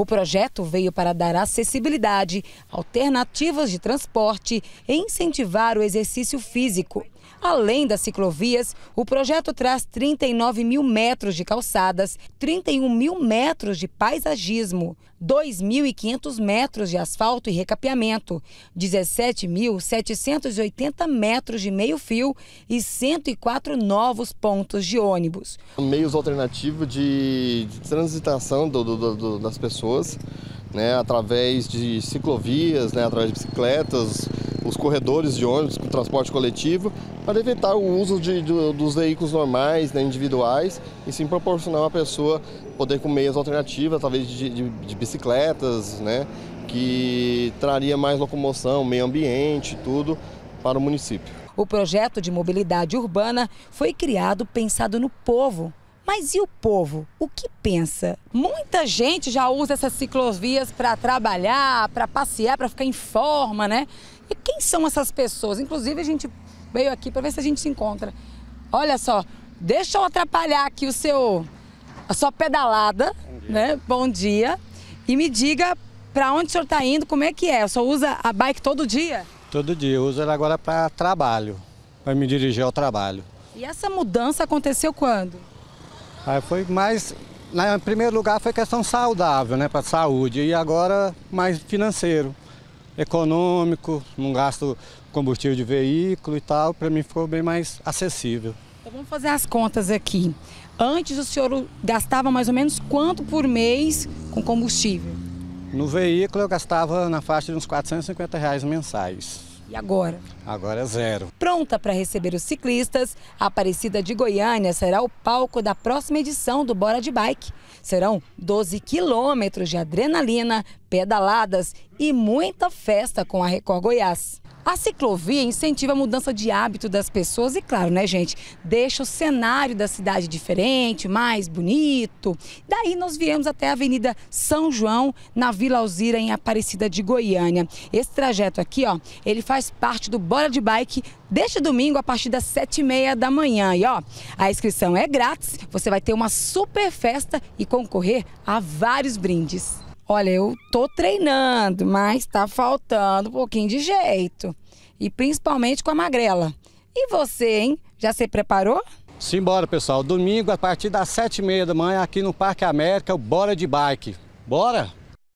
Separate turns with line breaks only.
O projeto veio para dar acessibilidade, alternativas de transporte e incentivar o exercício físico. Além das ciclovias, o projeto traz 39 mil metros de calçadas, 31 mil metros de paisagismo, 2.500 metros de asfalto e recapeamento, 17.780 metros de meio-fio e 104 novos pontos de ônibus.
Meios alternativos de, transitação do, do, do, das pessoas, né, através de ciclovias, né, através de bicicletas, os corredores de ônibus com transporte coletivo, para evitar o uso de, de, dos veículos normais, né, individuais, e sim proporcionar a pessoa poder com meios alternativos, através de, de, de bicicletas, né, que traria mais locomoção, meio ambiente, tudo para o município.
O projeto de mobilidade urbana foi criado pensado no povo. Mas e o povo? O que pensa? Muita gente já usa essas ciclovias para trabalhar, para passear, para ficar em forma, né? E quem são essas pessoas? Inclusive, a gente veio aqui para ver se a gente se encontra. Olha só, deixa eu atrapalhar aqui o seu, a sua pedalada, Bom né? Bom dia. E me diga para onde o senhor está indo, como é que é? O senhor usa a bike todo dia?
Todo dia, eu uso ela agora para trabalho, para me dirigir ao trabalho.
E essa mudança aconteceu quando?
Aí foi mais, em primeiro lugar foi questão saudável, né, para saúde, e agora mais financeiro econômico, não gasto combustível de veículo e tal, para mim ficou bem mais acessível.
Então vamos fazer as contas aqui. Antes o senhor gastava mais ou menos quanto por mês com combustível?
No veículo eu gastava na faixa de uns 450 reais mensais.
E agora?
Agora é zero.
Pronta para receber os ciclistas, a Aparecida de Goiânia será o palco da próxima edição do Bora de Bike. Serão 12 quilômetros de adrenalina, pedaladas e muita festa com a Record Goiás. A ciclovia incentiva a mudança de hábito das pessoas e, claro, né, gente, deixa o cenário da cidade diferente, mais bonito. Daí nós viemos até a Avenida São João, na Vila Alzira, em Aparecida de Goiânia. Esse trajeto aqui, ó, ele faz parte do Bora de Bike deste domingo a partir das sete e meia da manhã. E, ó, a inscrição é grátis, você vai ter uma super festa e concorrer a vários brindes. Olha, eu tô treinando, mas tá faltando um pouquinho de jeito. E principalmente com a magrela. E você, hein? Já se preparou?
Simbora, pessoal. Domingo, a partir das sete e meia da manhã, aqui no Parque América, o Bora de Bike. Bora?